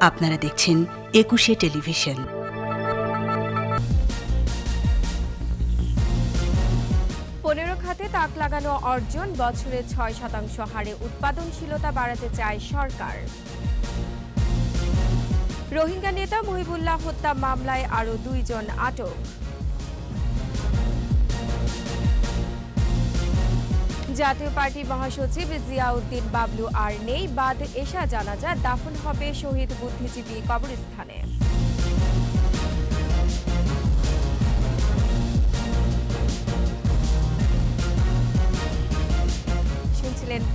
আপনারা দেখছেন একুশে টেলিভিশন। পনেরো খাতে তাক লাগানো অর্জন, বছরে ছয় শতাংশ হারে উৎপাদনশীলতা বাড়াতে চায় সরকার। রোহিঙ্গা নেতা মহিবুল্লাহ হত্যা মামলায় আরও দুইজন আটক। জাতীয় পার্টি মহাসচিব জিয়াউদ্দিন বাবলু আর নেই। বাদ এশা জানাজা দাফন হবে শহীদ বুদ্ধিজীবী কবরস্থানে।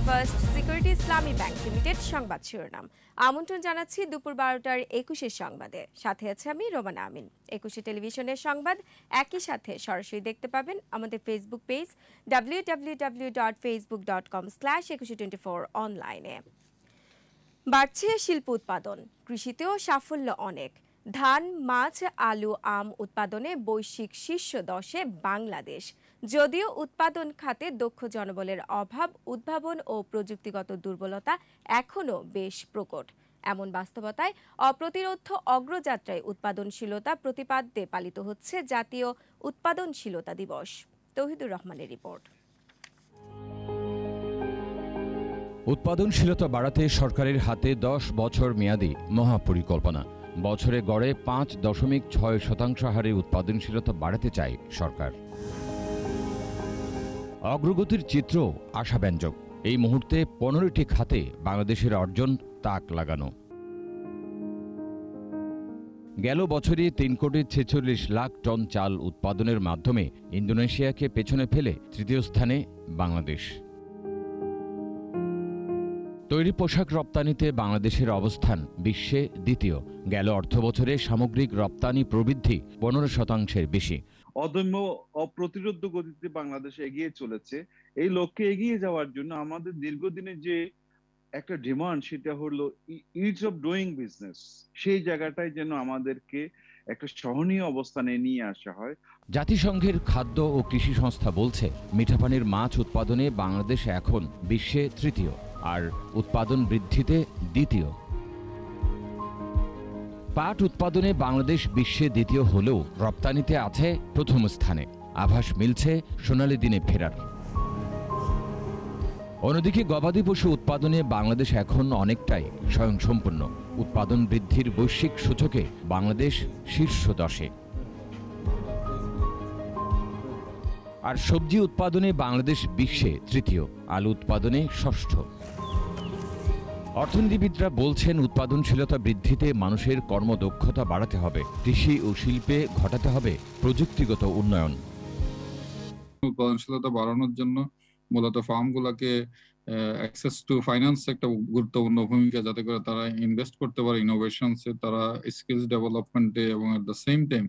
First security Islami bank limited সংবাদ শিরোনাম। আমন্ত্রণ জানাচ্ছি দুপুর বারোটার একুশের সংবাদে। সাথে আছে আমি রোমানা আমিন। একুশে টেলিভিশনের সংবাদ, একই সাথে সরাসরি দেখতে পাবেন আমাদের Facebook page W W W dot Facebook dot com slash Ekushey twenty four অনলাইনে বাড়ছে শিল্প উৎপাদন, কৃষিতেও সাফল্য অনেক। ধান, মাছ, আলু, আম উৎপাদনে বৈশ্বিক শীর্ষ দশে বাংলাদেশ। যদিও উৎপাদন খাতে দক্ষ জনবলের অভাব, উদ্ভাবন ও প্রযুক্তিগত দুর্বলতা এখনও বেশ প্রকট। এমন বাস্তবতায় অপ্রতিরোধ অগ্রযাত্রায় উৎপাদনশীলতা প্রতিপাদ্যে পালিত হচ্ছে জাতীয় উৎপাদনশীলতা দিবস। তৌহিদুর রহমানের রিপোর্ট। উৎপাদনশীলতা বাড়াতে সরকারের হাতে দশ বছর মেয়াদী মহাপরিকল্পনা। বছরে গড়ে পাঁচ দশমিক ছয় শতাংশ হারে উৎপাদনশীলতা বাড়াতে চায় সরকার। অগ্রগতির চিত্র আশাব্যঞ্জক। এই মুহূর্তে পনেরোটি খাতে বাংলাদেশের অর্জন তাক লাগানো। গেল বছরে তিন কোটি ছেচল্লিশ লাখ টন চাল উৎপাদনের মাধ্যমে ইন্দোনেশিয়াকে পেছনে ফেলে তৃতীয় স্থানে বাংলাদেশ। তৈরি পোশাক রপ্তানিতে বাংলাদেশের অবস্থান বিশ্বে দ্বিতীয়। গেল অর্থবছরে সামগ্রিক রপ্তানি প্রবৃদ্ধি পনেরো শতাংশের বেশি। অদম্য অপ্রতিরোধ গতিতে বাংলাদেশ এগিয়ে চলেছে। এই লক্ষ্যে এগিয়ে যাওয়ার জন্য আমাদের দীর্ঘদিনের যে একটা ডিমান্ড সেটা হলো ইজ অফ ডুইং বিজনেস সেই জায়গাটায় যেন আমাদেরকে একটা সহনীয় অবস্থানে নিয়ে আসা হয়। জাতিসংঘের খাদ্য ও কৃষি সংস্থা বলছে, মিঠাপানির মাছ উৎপাদনে বাংলাদেশ এখন বিশ্বে তৃতীয়, আর উৎপাদন বৃদ্ধিতে দ্বিতীয়। পাট উৎপাদনে বাংলাদেশ বিশ্বে দ্বিতীয় হলেও রপ্তানিতে আছে প্রথম স্থানে। আভাস মিলছে সোনালী দিনে ফেরার। অন্যদিকে গবাদি পশু উৎপাদনে বাংলাদেশ এখন অনেকটাই স্বয়ংসম্পূর্ণ। উৎপাদন বৃদ্ধির বৈশ্বিক সূচকে বাংলাদেশ শীর্ষ দশে। আর সবজি উৎপাদনে বাংলাদেশ বিশ্বে তৃতীয়, আলু উৎপাদনে ষষ্ঠ। অর্থনীতিবিদরা বলছেন, উৎপাদনশীলতা বৃদ্ধিতে মানুষের কর্মদক্ষতা বাড়াতে হবে। কৃষি ও শিল্পে ঘটাতে হবে প্রযুক্তিগত উন্নয়ন। উৎপাদনশীলতা বাড়ানোর জন্য মূলত ফার্মগুলোকে অ্যাক্সেস টু ফাইন্যান্স একটা গুরুত্বপূর্ণ ভূমিকা যাতে করে তারা ইনভেস্ট করতে পারে ইনোভেশনসে তারা স্কিলস ডেভেলপমেন্টে এবং at the same time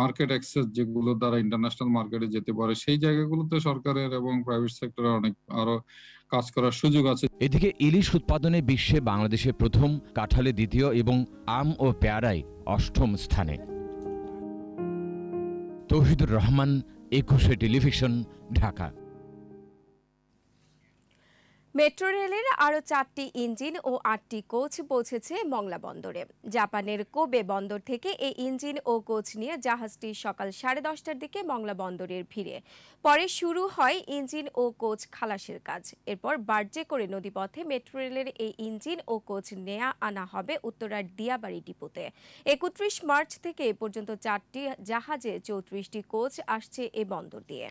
market access যেগুলো তারা ইন্টারন্যাশনাল মার্কেটে যেতে পারে, সেই জায়গাগুলোতে সরকারের এবং প্রাইভেট সেক্টরের অনেক আরও কাজ করার সুযোগ আছে। এদিকে ইলিশ উৎপাদনে বিশ্বে বাংলাদেশে প্রথম কাঁঠালে দ্বিতীয় এবং আম ও পেয়ারায় অষ্টম স্থানে। তৌহিদুর রহমান, একুশে টেলিভিশন, ঢাকা। মেট্রো রেলের আরও চারটি ইঞ্জিন ও আটটি কোচ পৌঁছেছে মংলা বন্দরে। জাপানের কোবে বন্দর থেকে এই ইঞ্জিন ও কোচ নিয়ে জাহাজটি সকাল সাড়ে দশটার দিকে মংলা বন্দরের ভিড়ে। পরে শুরু হয় ইঞ্জিন ও কোচ খালাসের কাজ। এরপর বার্জে করে নদীপথে মেট্রো রেলের এই ইঞ্জিন ও কোচ নেয়া আনা হবে উত্তরার দিয়াবাড়ি ডিপোতে। একত্রিশ মার্চ থেকে এ পর্যন্ত চারটি জাহাজে চৌত্রিশটি কোচ আসছে এ বন্দর দিয়ে।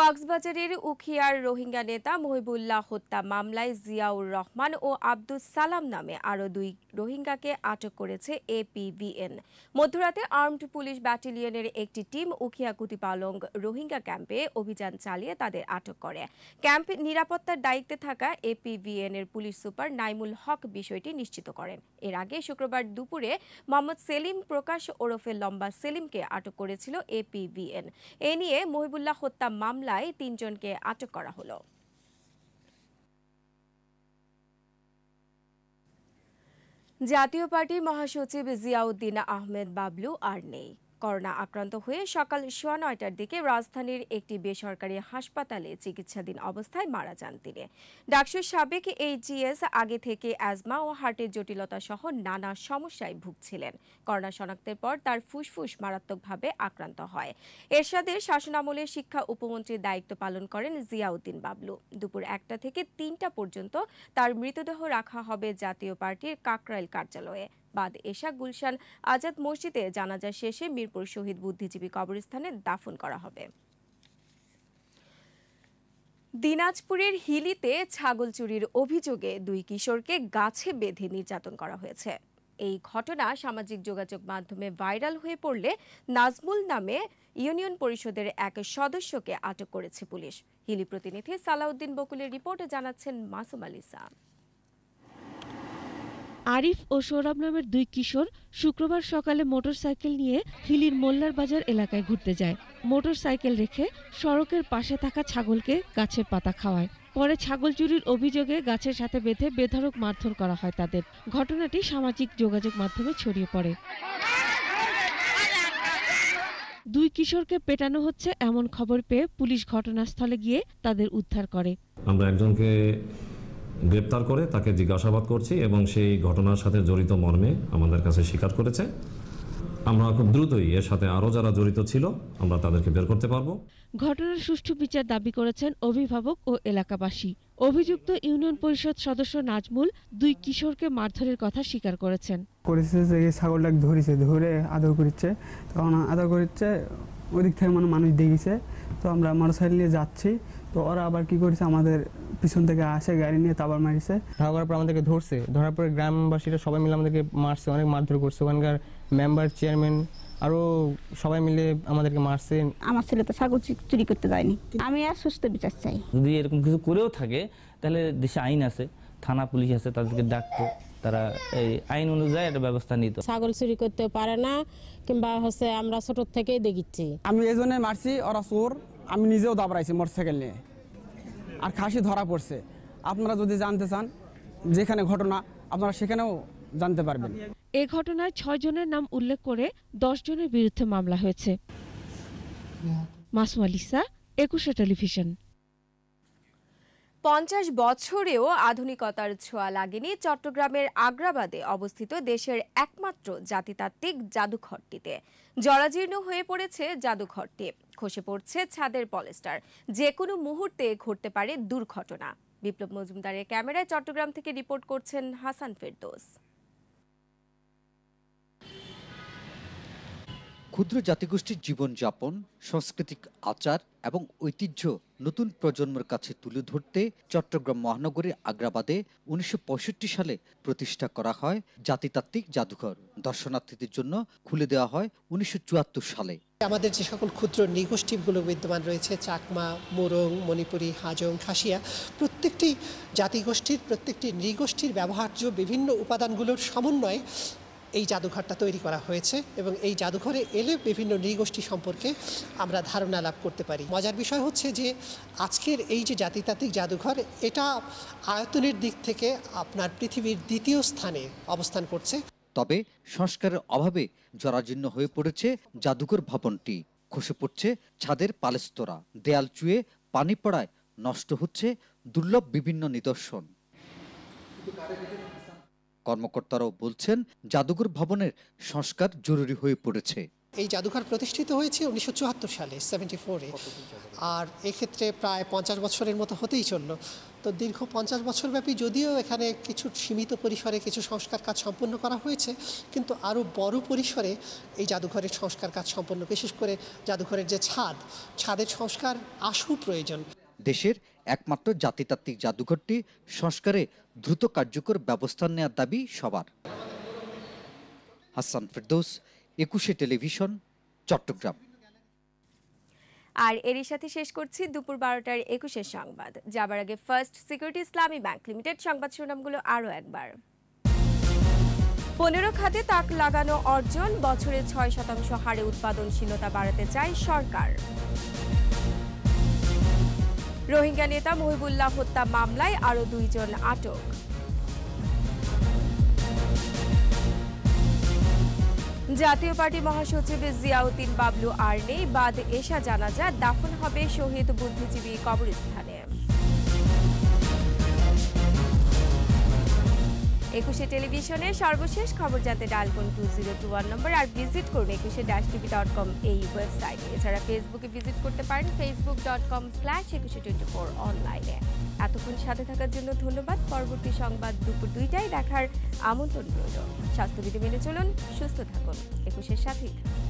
কক্সবাজারের উখিয়ার রোহিঙ্গা নেতা মহিবুল্লাহ হত্যা মামলায় জিয়াউর রহমান ও আব্দুল সালাম নামে আরও দুই রোহিঙ্গাকে আটক করেছে এপিভিএন মধ্যরাতে আর্মড পুলিশ ব্যাটালিয়নের একটি টিম উখিয়া কুতিপালং রোহিঙ্গা ক্যাম্পে অভিযান চালিয়ে তাদের আটক করে। ক্যাম্প নিরাপত্তার দায়িত্বে থাকা এপিভিএন এর পুলিশ সুপার নাইমুল হক বিষয়টি নিশ্চিত করেন। এর আগে শুক্রবার দুপুরে মোহাম্মদ সেলিম প্রকাশ ওরফে লম্বা সেলিমকে আটক করেছিল এপিভিএন এ নিয়ে মহিবুল্লাহ হত্যা মামলায় তিনজনকে আটক করা হলো। জাতীয় পার্টির মহাসচিব জিয়াউদ্দিন আহমেদ বাবলু আর নেই। করোনা আক্রান্ত হয়ে সকাল সোয়া নয়টার দিকে রাজধানীর একটি বেসরকারি হাসপাতালে চিকিৎসাধীন অবস্থায় মারা যান তিনি। ডাকসুর সাবেক এই জিএস আগে থেকে অ্যাজমা ও হার্টের জটিলতা সহ নানা সমস্যায় ভুগছিলেন। করোনা শনাক্তের পর তার ফুসফুস মারাত্মকভাবে আক্রান্ত হয়। এরশাদের শাসনামলে শিক্ষা উপমন্ত্রীর দায়িত্ব পালন করেন জিয়াউদ্দিন বাবলু। দুপুর একটা থেকে তিনটা পর্যন্ত তার মৃতদেহ রাখা হবে জাতীয় পার্টির কাকরাইল কার্যালয়ে। বাদ এশা গুলশান আজাদ মসজিদে জানাজা শেষে মিরপুর শহীদ বুদ্ধিজীবী কবরস্থানে দাফন করা হবে। দিনাজপুরের হিলিতে ছাগল চুরির অভিযোগে দুই কিশোরকে গাছে বেঁধে নির্যাতন করা হয়েছে। এই ঘটনা সামাজিক যোগাযোগ মাধ্যমে ভাইরাল হয়ে পড়লে নাজমুল নামে ইউনিয়ন পরিষদের এক সদস্যকে আটক করেছে পুলিশ। হিলি প্রতিনিধি সালাউদ্দিন বকুলের রিপোর্টে জানাচ্ছেন মাসুম আলিসা আরিফ ও সৌরভ নামের দুই কিশোর শুক্রবার সকালে মোটরসাইকেল নিয়ে হিলির মোল্লার বাজার এলাকায় ঘুরতে যায়। মোটরসাইকেল রেখে সড়কের পাশে থাকা ছাগলকে গাছের পাতা খাওয়ায়। পরে ছাগল চুরির অভিযোগে গাছের সাথে বেঁধে বেধড়ক মারধর করা হয় তাদের। ঘটনাটি সামাজিক যোগাযোগ মাধ্যমে ছড়িয়ে পড়ে। দুই কিশোরকে পেটানো হচ্ছে এমন খবর পেয়ে পুলিশ ঘটনাস্থলে গিয়ে তাদের উদ্ধার করে। আমরা একজনকে গ্রেপ্তার করে তাকে জিজ্ঞাসাবাদ করছি এবং সেই ঘটনার সাথে জড়িত মর্মে আমাদের কাছে স্বীকার করেছে। আমরা খুব দ্রুতই এর সাথে আরও যারা জড়িত ছিল আমরা তাদেরকে বের করতে পারব। ঘটনার সুষ্ঠু বিচার দাবি করেছেন অভিভাবক ও এলাকাবাসী। অভিযুক্ত ইউনিয়ন পরিষদ সদস্য নাজমুল দুই কিশোরকে মারধরের কথা স্বীকার করেছেন। করেছে যে এই ছাগলটাকে ধরেছে ধরে আদর করছে তখন আদর করছে ওদিক থেকে মানে মানুষ দেখেছে। তো আমরা মোটরসাইকেল নিয়ে যাচ্ছি। তো ওরা আবার কি করেছে আমাদের পিছন থেকে আসে গাড়ি নিয়ে তাবার মারিছে। ধাওয়া করার পর আমাদেরকে ধরছে। ধরার পরে গ্রামবাসীরা সবাই মিলে আমাদেরকে মারছে অনেক মারধর করছে। ওখানকার মেম্বার চেয়ারম্যান আরও সবাই মিলে আমাদেরকে মারছে। আমার ছেলে তো ছাগল চুরি- চুরি করতে যায়নি। আমি আর সুস্থ বিচার চাই। যদি এরকম কিছু করেও থাকে তাহলে দেশে আইন আছে থানা পুলিশ আছে তাদেরকে ডাকতো। তারা এই আইন অনুযায়ী একটা ব্যবস্থা নিত। ছাগল চুরি করতে পারে না কিংবা হচ্ছে আমরা ছোট থেকেই দেখিচ্ছি। আমি এই জন্য মারছি ওরা চোর। আমি নিজেও দাবড়াইছি মোটরসাইকেল নিয়ে। আর খাসি ধরা পড়ছে। আপনারা যদি জানতে চান যেখানে ঘটনা, আপনারা সেখানেও জানতে পারবেন। এ ঘটনায় ছয় জনের নাম উল্লেখ করে দশ জনের বিরুদ্ধে মামলা হয়েছে। মাসুম আলিসা একুশে টেলিভিশন। পঞ্চাশ বছরেও আধুনিকতার ছোঁয়া লাগেনি চট্টগ্রামের আগ্রাবাদে অবস্থিত দেশের একমাত্র জাতিতাত্ত্বিক জাদুঘরটিতে। জরাজীর্ণ হয়ে পড়েছে জাদুঘরটি। খসে পড়ছে ছাদের পলেস্টার। যে কোনো মুহূর্তে ঘটতে পারে দুর্ঘটনা। বিপ্লব মজুমদারের ক্যামেরায় চট্টগ্রাম থেকে রিপোর্ট করছেন হাসান ফেরদৌস। ক্ষুদ্র জাতিগোষ্ঠীর জীবনযাপন, সাংস্কৃতিক আচার এবং ঐতিহ্য নতুন প্রজন্মের কাছে তুলে ধরতে চট্টগ্রাম মহানগরীর আগ্রাবাদে উনিশশো পঁয়ষট্টি সালে প্রতিষ্ঠা করা হয় জাতিতাত্ত্বিক জাদুঘর। দর্শনার্থীদের জন্য খুলে দেওয়া হয় উনিশশো চুয়াত্তর সালে। আমাদের যে সকল ক্ষুদ্র নৃগোষ্ঠীগুলো বিদ্যমান রয়েছে, চাকমা, মোরং, মণিপুরী, হাজং, খাসিয়া, প্রত্যেকটি জাতিগোষ্ঠীর, প্রত্যেকটি নৃগোষ্ঠীর ব্যবহার্য বিভিন্ন উপাদানগুলোর সমন্বয়ে এই জাদুঘরটা তৈরি করা হয়েছে এবং এই জাদুঘরে এলে বিভিন্ন নৃগোষ্ঠী সম্পর্কে আমরা ধারণা লাভ করতে পারি। মজার বিষয় হচ্ছে যে আজকের এই যে জাতিতাত্ত্বিক জাদুঘর, এটা আয়তনের দিক থেকে আপনার পৃথিবীর দ্বিতীয় স্থানে অবস্থান করছে। তবে সংস্কারের অভাবে জরাজীর্ণ হয়ে পড়েছে জাদুঘর ভবনটি। খসে পড়ছে ছাদের পালেস্তরা। দেয়াল চুয়ে পানি পড়ায় নষ্ট হচ্ছে দুর্লভ বিভিন্ন নিদর্শন। কর্মকর্তারাও বলছেন, জাদুঘর ভবনের সংস্কার জরুরি হয়ে পড়েছে। এই জাদুঘর প্রতিষ্ঠিত হয়েছে উনিশশো চুয়াত্তর সালে সেভেন্টি ফোরে আর এক্ষেত্রে প্রায় পঞ্চাশ বছরের মতো হতেই চলল। তো দীর্ঘ পঞ্চাশ বছরব্যাপী যদিও এখানে কিছু সীমিত পরিসরে কিছু সংস্কার কাজ সম্পন্ন করা হয়েছে, কিন্তু আরও বড় পরিসরে এই জাদুঘরের সংস্কার কাজ সম্পন্ন, বিশেষ করে জাদুঘরের যে ছাদ, ছাদের সংস্কার আশু প্রয়োজন। দেশের একমাত্র জাতিতাত্ত্বিক জাদুঘরটি সংস্কারে দ্রুত কার্যকর ব্যবস্থা নেওয়ার দাবি সবার। হাসান ফেরদৌস, একুশে টেলিভিশন, চট্টগ্রাম। আর এরই সাথে শেষ করছি দুপুর বারোটার একুশের সংবাদ। যাবার আগে first security Islami bank limited সংবাদ শিরোনামগুলো আরও একবার। পনেরো খাতে তাক লাগানো অর্জন, বছরে ছয় শতাংশ হারে উৎপাদনশীলতা বাড়াতে চায় সরকার। রোহিঙ্গা নেতা মহিবুল্লাহ হত্যা মামলায় আরও দুইজন আটক। জাতীয় পার্টি মহাসচিব জিয়াউদ্দিন বাবলু আর নেই। বাদ এশা জানাজা দাফন হবে শহীদ বুদ্ধিজীবী কবরস্থানে। একুশে টেলিভিশনের সর্বশেষ খবর জানতে ডায়াল করুন two zero two one number আর ভিজিট করুন Ekushey dash TV dot com এই ওয়েবসাইটে। এছাড়া ফেসবুকে ভিজিট করতে পারেন Facebook dot com slash Ekushey twenty four অনলাইনে। এতক্ষণ সাথে থাকার জন্য ধন্যবাদ। পরবর্তী সংবাদ দুপুর দুইটায় দেখার আমন্ত্রণ রইল। স্বাস্থ্যবিধি মেনে চলুন, সুস্থ থাকুন। একুশের সাথেই থাকুন।